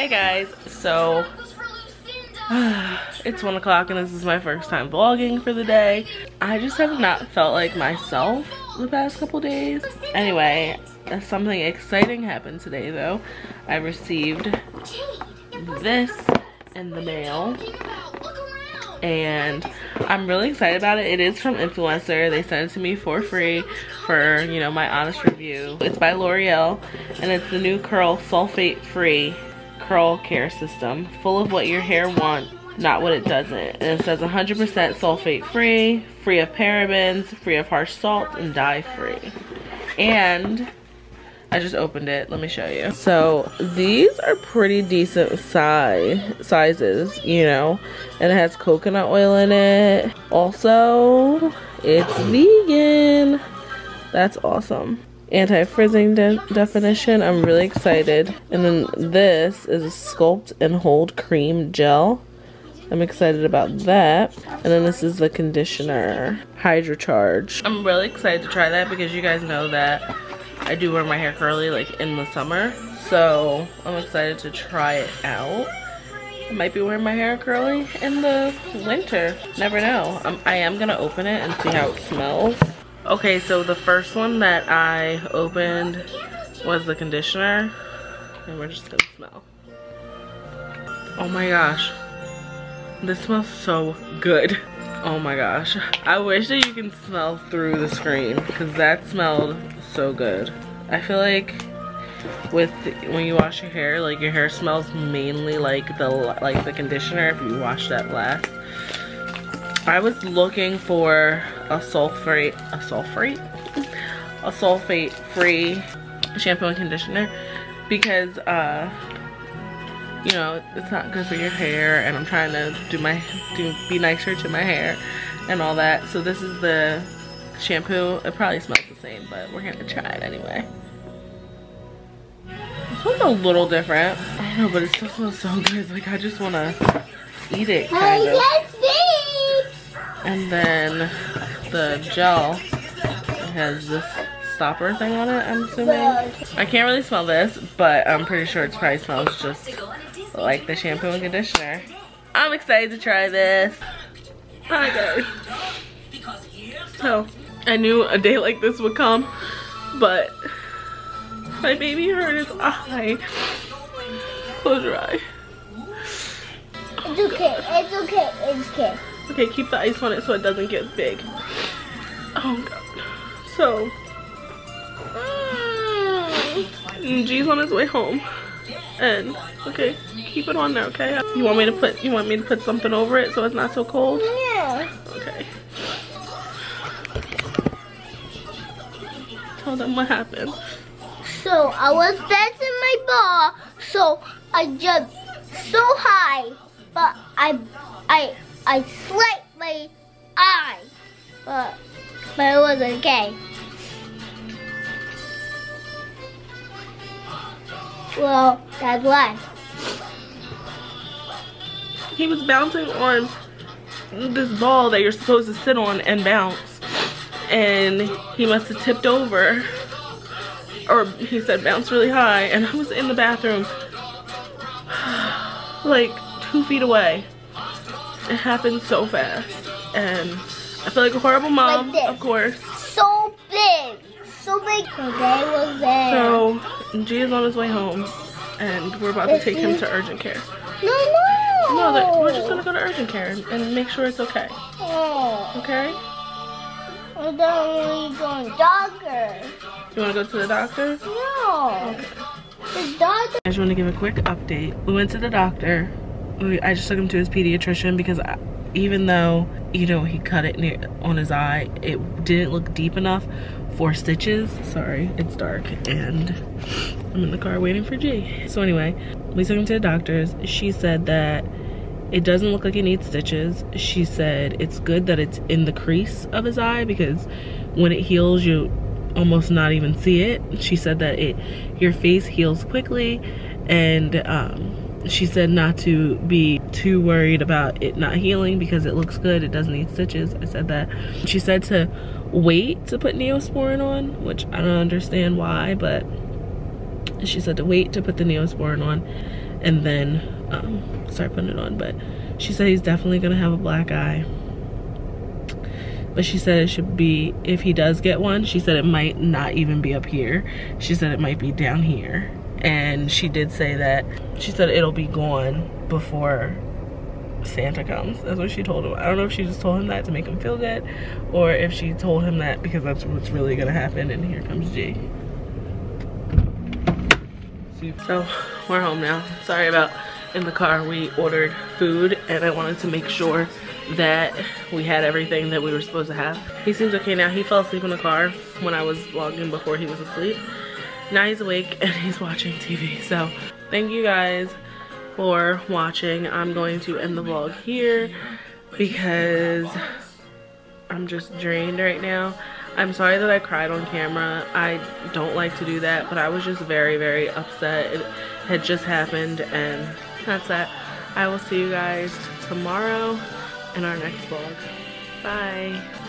Hey guys, so it's one o'clock and this is my first time vlogging for the day. I just have not felt like myself the past couple days. Anyway, something exciting happened today though. I received this in the mail and I'm really excited about it. It is from Influenster. They sent it to me for free for, you know, my honest review. It's by L'Oreal and it's the new Curl Sulfate Free Curl Care System. Full of what your hair wants, not what it doesn't. And it says 100% sulfate free, free of parabens, free of harsh salt, and dye free. And I just opened it. Let me show you. So these are pretty decent size sizes, you know. And it has coconut oil in it. Also, it's vegan. That's awesome. Anti-frizzing de definition. I'm really excited. And then this is a Sculpt and Hold Cream Gel. I'm excited about that. And then this is the conditioner, Hydracharge. I'm really excited to try that because you guys know that I do wear my hair curly like in the summer. So I'm excited to try it out. I might be wearing my hair curly in the winter. Never know. Um, I am gonna open it and see how it smells. Okay, so the first one that I opened was the conditioner. And we're just gonna smell. Oh my gosh. This smells so good. Oh my gosh. I wish that you can smell through the screen because that smelled so good. I feel like with when you wash your hair, like your hair smells mainly like the like the conditioner if you wash that last. I was looking for a sulfate a sulfate? A sulfate free shampoo and conditioner because uh you know it's not good for your hair and I'm trying to do my do be nicer to my hair and all that. So this is the shampoo. It probably smells the same but we're gonna try it anyway. It smells a little different. I don't know but it still smells so good. Like I just want to eat it kind of and then the gel has this stopper thing on it I'm assuming I can't really smell this but I'm pretty sure it probably smells just like the shampoo and conditioner I'm excited to try this hi guys so I knew a day like this would come, but my baby hurt his eye. Close your eye. It's okay, it's okay, it's okay. Okay, keep the ice on it so it doesn't get big. Oh god. So, mm, G's on his way home. And, okay, keep it on there, okay? You want me to put, you want me to put something over it so it's not so cold? Yeah. Okay. Tell them what happened. So I was dancing my ball, so I jumped so high, but I I I slit my eye, but but it was okay. Well, that's why. He was bouncing on this ball that you're supposed to sit on and bounce. And he must have tipped over. Or he said bounce really high. And I was in the bathroom like two feet away. It happened so fast. And I feel like a horrible mom, Like of course. So big, so big. Was there. So G is on his way home. And we're about to take him to urgent care. no, no. No, we're just gonna go to urgent care and make sure it's okay. Oh, Okay? Don't want to go to doctor. You wanna go to the doctor? No. The doctor. I just want to give a quick update. We went to the doctor. I just took him to his pediatrician because I, even though, you know, he cut it near, on his eye, it didn't look deep enough for stitches. Sorry, it's dark and I'm in the car waiting for G. So anyway, we took him to the doctor's. She said that it doesn't look like it needs stitches. She said it's good that it's in the crease of his eye because when it heals, you almost not even see it. She said that it your face heals quickly and um, she said not to be too worried about it not healing because it looks good. It doesn't need stitches. I said that. She said to wait to put Neosporin on, which I don't understand why, but she said to wait to put the Neosporin on and then um, start putting it on. But she said he's definitely gonna have a black eye. But she said it should be, if he does get one, she said it might not even be up here. She said it might be down here. And she did say that, she said it'll be gone before Santa comes. That's what she told him. I don't know if she just told him that to make him feel good or if she told him that because that's what's really gonna happen. And here comes G. So we're home now. Sorry about in the car. We ordered food and I wanted to make sure that we had everything that we were supposed to have. He seems okay now. He fell asleep in the car when I was vlogging before he was asleep. Now he's awake and he's watching TV. So thank you guys for watching. I'm going to end the vlog here because I'm just drained right now. I'm sorry that I cried on camera. I don't like to do that, but I was just very, very upset. It had just happened and that's that. I will see you guys tomorrow in our next vlog. Bye.